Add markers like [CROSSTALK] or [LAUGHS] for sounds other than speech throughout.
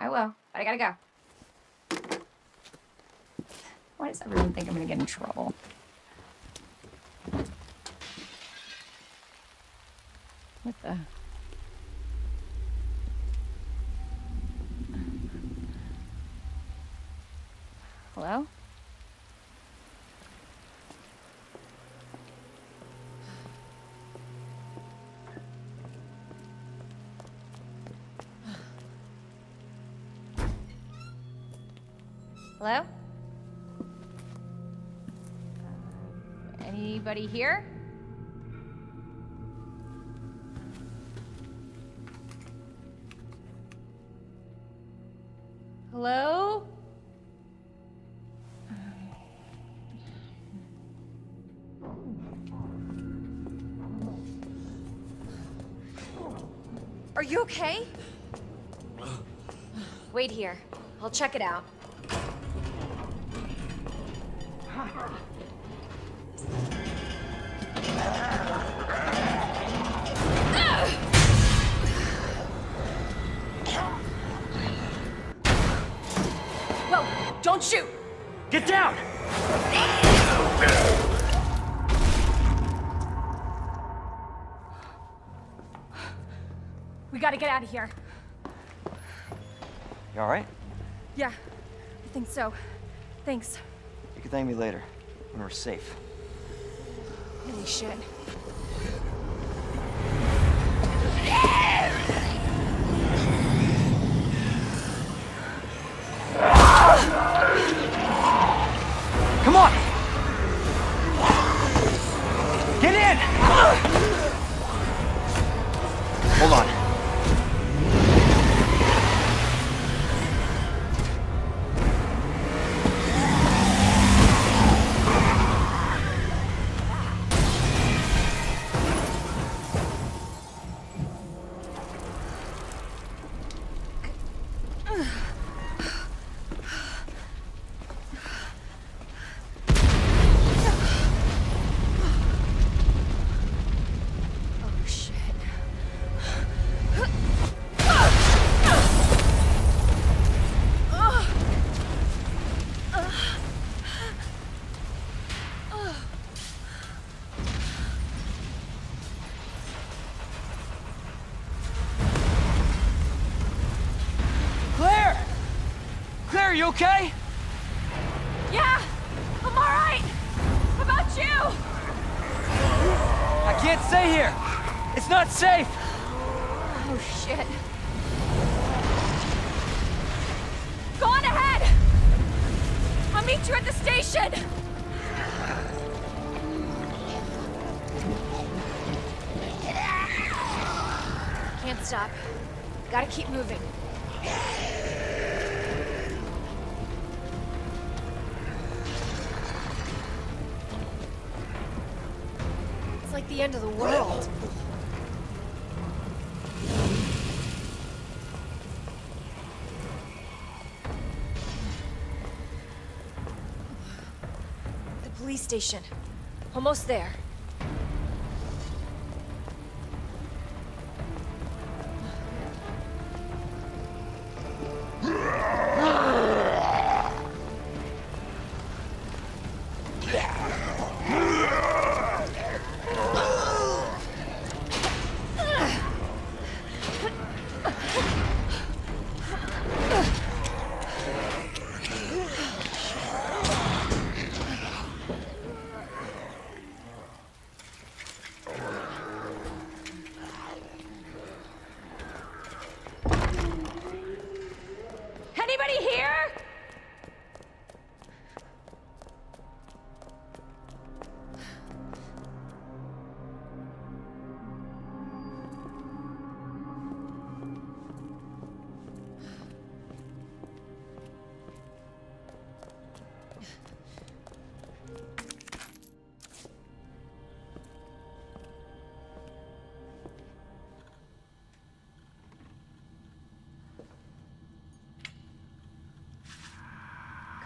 I will, but I gotta go. Why does everyone think I'm gonna get in trouble? What the? Hello? Hello? Uh, anybody here? Hello? Are you okay? Wait here. I'll check it out. We gotta get out of here. You alright? Yeah, I think so. Thanks. You can thank me later, when we're safe. Holy shit. Claire, you okay? Yeah! I'm alright! How about you? I can't stay here! It's not safe! Oh shit. Go on ahead! I'll meet you at the station! Can't stop. Gotta keep moving. The end of the world. The police station. Almost there. Anybody [LAUGHS]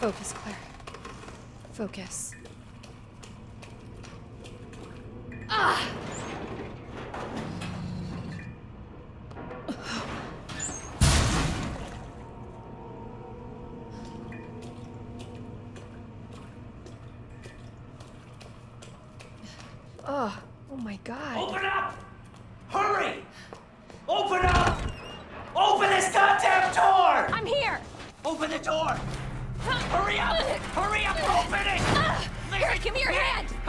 Focus, Claire. Focus. Oh, oh my god. Open up! Hurry! Open up! Open this goddamn door! I'm here! Open the door! Hurry up! Hurry up! Open it! Here, give me your hand!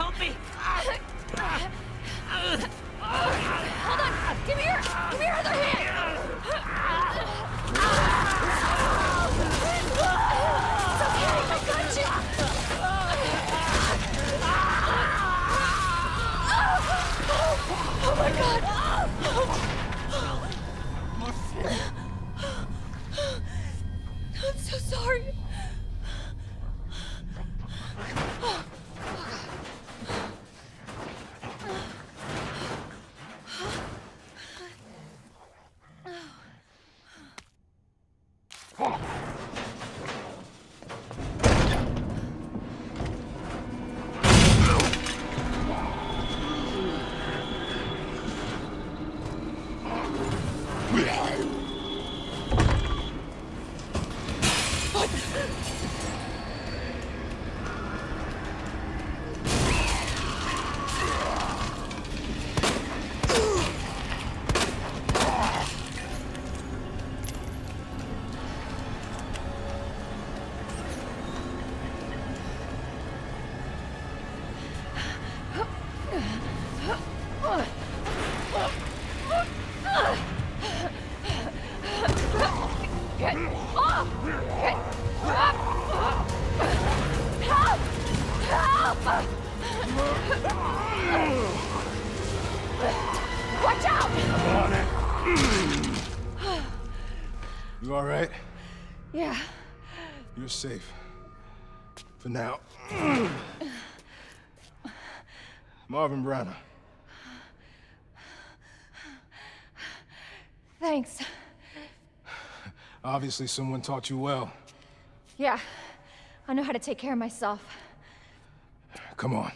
You all right? Yeah, You're safe. For now. Marvin Branagh. thanks. Obviously, someone taught you well. Yeah, I know how to take care of myself. Come on.